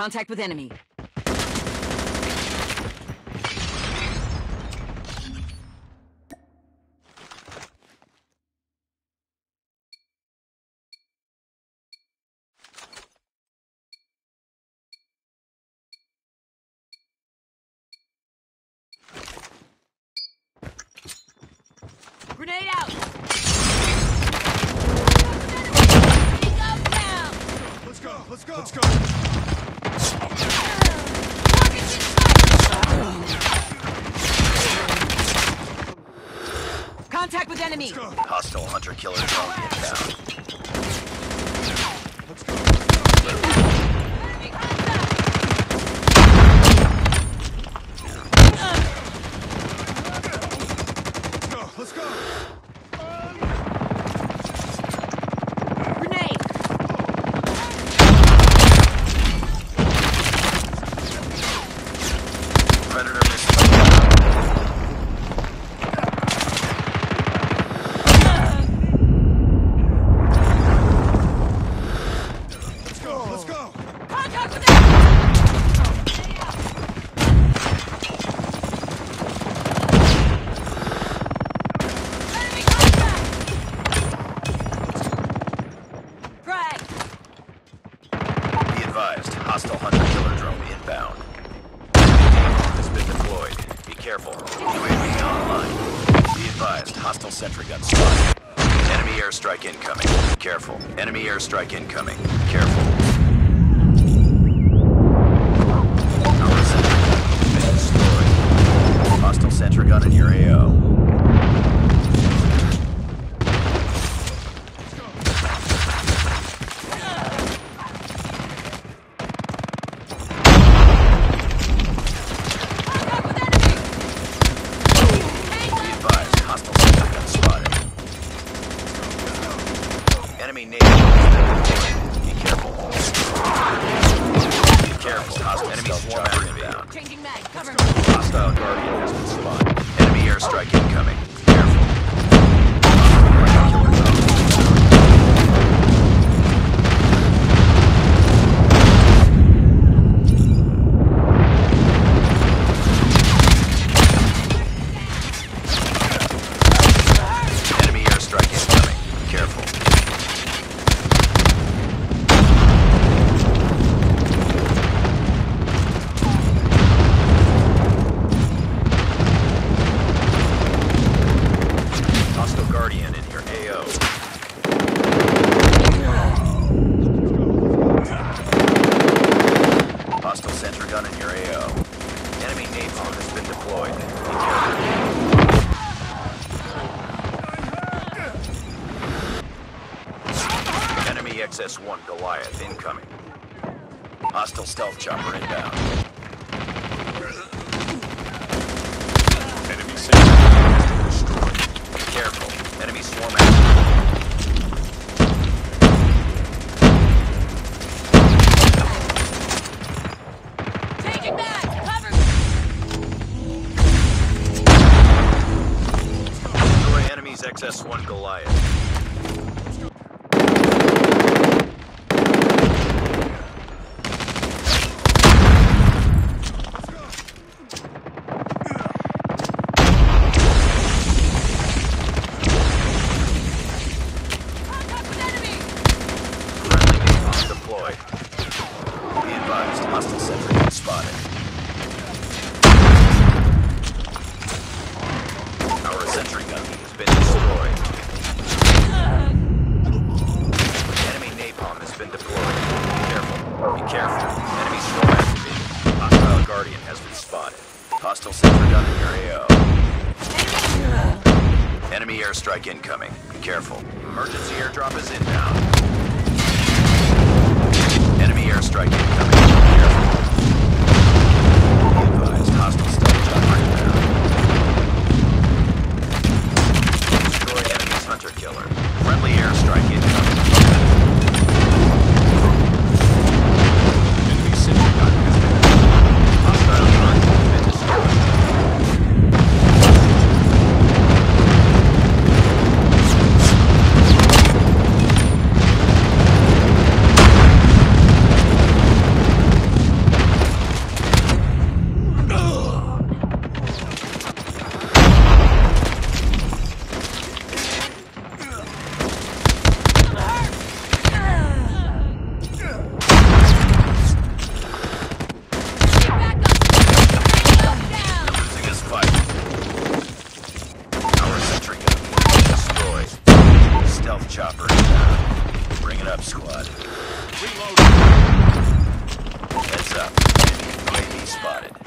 Contact with enemy. Grenade out! Let's go, let's go. Let's go. Contact with enemy! Hostile hunter killer drone inbound. Let's go. Let's go. Let's go. Grenade! Predator missile. Let's go. Let's go. Contact with enemy! Enemy contact! Frag! Be advised, hostile hunter killer drone inbound. Has been deployed. Be careful. Hostile sentry gun spotted. Enemy airstrike incoming. Careful. Enemy airstrike incoming. Careful. Enemy navy has. Be careful. Be careful. Hostile enemy swarm inbound. Changing mag, cover me! Hostile guardian has been spotted. Enemy airstrike incoming. XS-1 Goliath incoming. Hostile stealth chopper inbound. Enemy signal destroyed. Careful. Enemy swarm active. Take it back! Cover Destroy enemy's XS-1 Goliath. Spotted. Hostile sentry gun in your AO. Enemy airstrike incoming. Be careful. Emergency airdrop is inbound. Enemy airstrike incoming. Be careful. Hostile. Destroy hunter killer. stealth chopper. Bring it up, squad. Reload. Heads up. Enemy spotted.